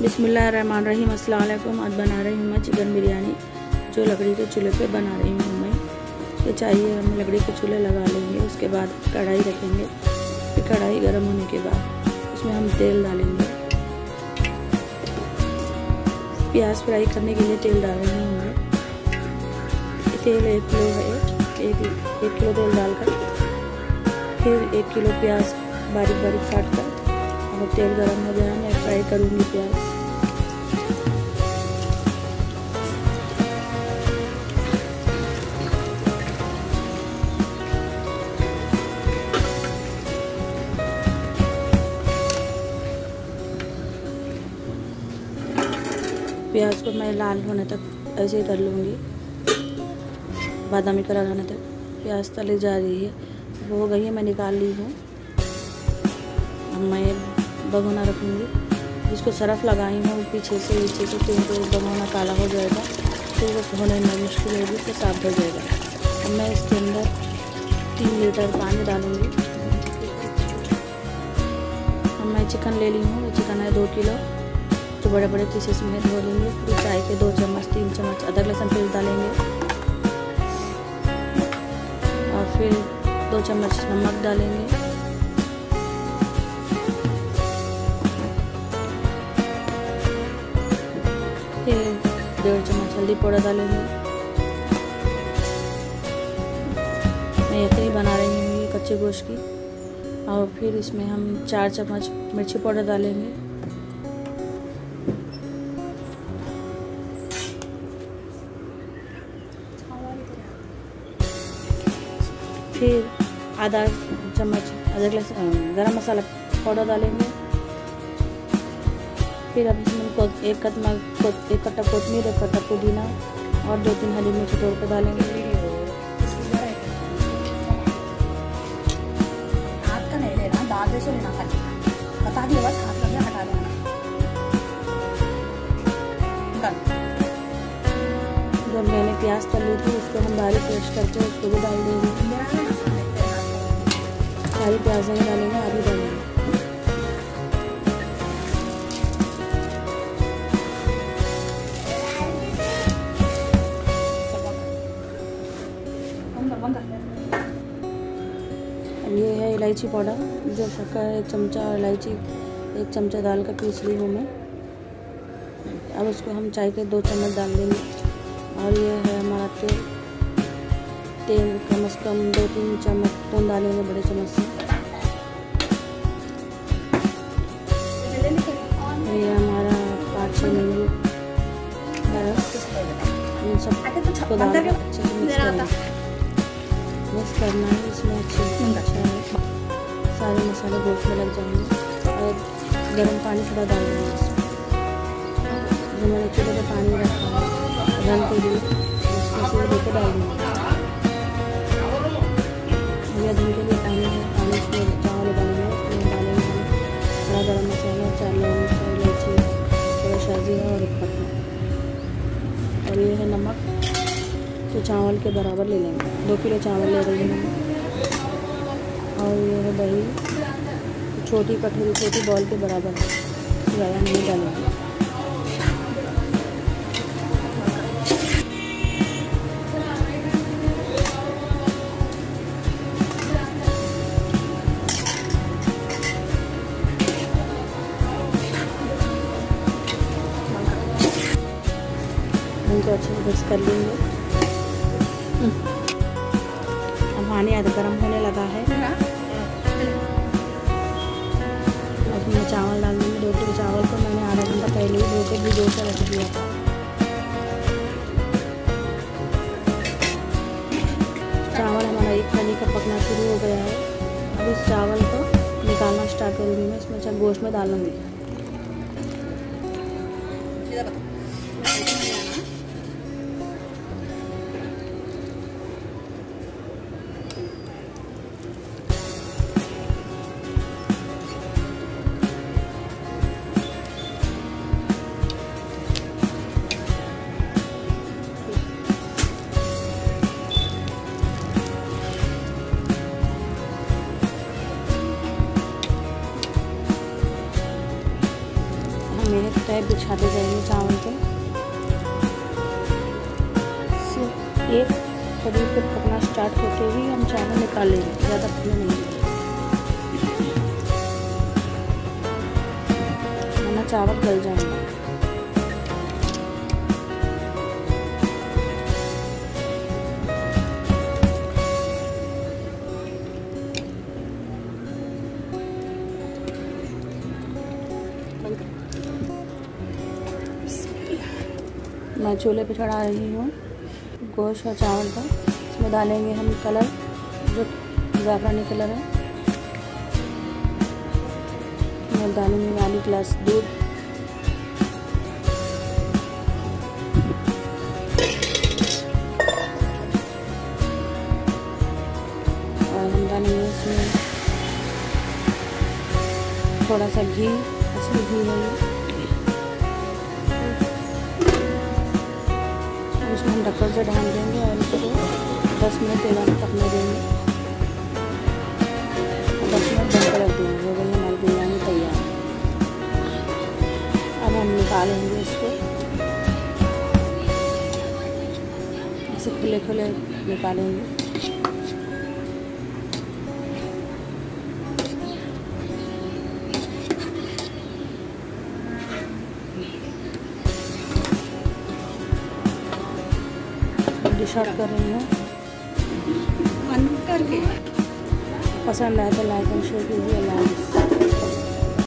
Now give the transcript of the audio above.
बिसमीम अल्लाम आज बना रही हूँ मैं चिकन बिरयानी। जो लकड़ी के चूल्हे पे बना रही हूँ मैं। ये चाहिए, हम लकड़ी के चूल्हे लगा लेंगे, उसके बाद कढ़ाई रखेंगे। फिर कढ़ाई गर्म होने के बाद उसमें हम तेल डालेंगे। प्याज फ्राई करने के लिए तेल डाल रही हूँ मैं। तेल एक किलो है, एक एक किलो तेल डालकर। फिर एक किलो प्याज बारीक बारीक काट कर और तेल गर्म हो जाए मैं फ्राई करूँगी प्याज। प्याज को मैं लाल होने तक ऐसे ही कर लूँगी। बादामी कलर होने तक। प्याज तली जा रही है। वो हो गई है मैं निकाल ली हूँ। मैं भगोना रखूँगी। जिसको सरफ लगाई हूँ, पीछे से नीचे से तो उनको भगोना काला हो जाएगा। फिर वो धोने में मुश्किल होगी तो साफ़ हो जाएगा। अब मैं इसके अंदर तीन लीटर पानी डालूँगी। अब मैं चिकन ले ली हूँ चिकन है दो किलो। तो बड़े बड़े पीसेस में धो लेंगे। फिर चाय के दो चम्मच, तीन चम्मच अदरक लहसुन पेस्ट डालेंगे। और फिर दो चम्मच नमक डालेंगे। डेढ़ चम्मच हल्दी पाउडर डालेंगे मैं ऐसे ही बना रही हूँ कच्चे गोश्त की और फिर इसमें हम चार चम्मच मिर्ची पाउडर डालेंगे फिर आधा चम्मच अदरक लहसुन गरम मसाला पाउडर डालेंगे फिर अब इसमें एक कदमा एक कट्टा कोतमीर एक कट्टा पुदीना और दो तीन हरी मिर्च तोड़ कर डालेंगे। हाथ का नहीं लेना से लेना खाली। बता दिया बस हाथ लगे हटा देना। जब मैंने प्याज तली थी उसको हम बारीक पेस्ट करके उसको भी डाल देंगे। सारी प्याज नहीं डालेंगे आधी डालेंगे। इलायची पाउडर जो शक्कर एक चमचा और इलायची एक चमचा डालकर पीस ली हूँ मैं। अब उसको हम चाय के दो चम्मच डाल देंगे। और ये है हमारा तेल। तेल कम से कम दो तीन चम्मच तो डालेंगे बड़े चम्मच से। ये हमारा पाँच छः मिनट। इन सबको डाल अच्छे से मिक्स करना है इसमें। लग जाएँगे और गर्म पानी थोड़ा डाल देंगे इसमें मैंने चूल्हे तरह पानी रखा है रन के लिए, उसमें से लेकर डाल देंगे भैया दिन के लिए पानी है, पानी इसमें चावल उबालेंगे, उसमें डालेंगे। थोड़ा गर्म मसाला चार लौंग इलायची, थोड़ा शाजीरा और एक पत्ता। और ये है नमक तो चावल के बराबर ले लेंगे। दो किलो चावल ले हूँ। और ये है दही। छोटी कटोरी छोटी बॉल के बराबर ज़्यादा नहीं डालेंगे इनको अच्छे से मिक्स कर लेंगे। अब पानी आधा गर्म होने लगा है। पहले ही धोकर भी कर रख दिया था चावल हमारा एक पानी का पकना शुरू हो गया है। अब इस चावल को निकालना स्टार्ट करूँगी मैं। इसमें अच्छा गोश्त में डालूँगी मेहक बिछा बिछाते जाएँगे चावल को। एक कभी पे पकना स्टार्ट होते ही हम चावल निकाल लेंगे ज़्यादा पकने नहीं वरना चावल गल जाएँगे। मैं चूल्हे पे चढ़ा रही हूँ। गोश्त और चावल का। इसमें डालेंगे हम कलर, जो ज़ाफ़रानी कलर है। मैं डालूँगी वाली ग्लास दूध। और हम डालेंगे इसमें थोड़ा सा घी। असली घी है उसमें हम ढक्कन से ढाल देंगे और इसको दस मिनट तेल पकने देंगे। दस मिनट ढक रख देंगे हो गई हमारी बिरयानी तैयार अब हम निकालेंगे इसको। ऐसे खुले खुले निकालेंगे। डिश आउट कर रही हूँ। बंद करके। पसंद आए तो लाइक एंड शेयर कीजिए अल्लाह हाफ़िज़